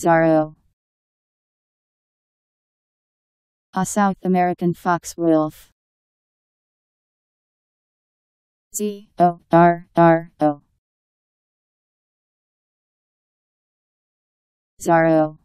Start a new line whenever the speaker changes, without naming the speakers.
Zaro, A South American fox wolf. Z O R R O. Zorro.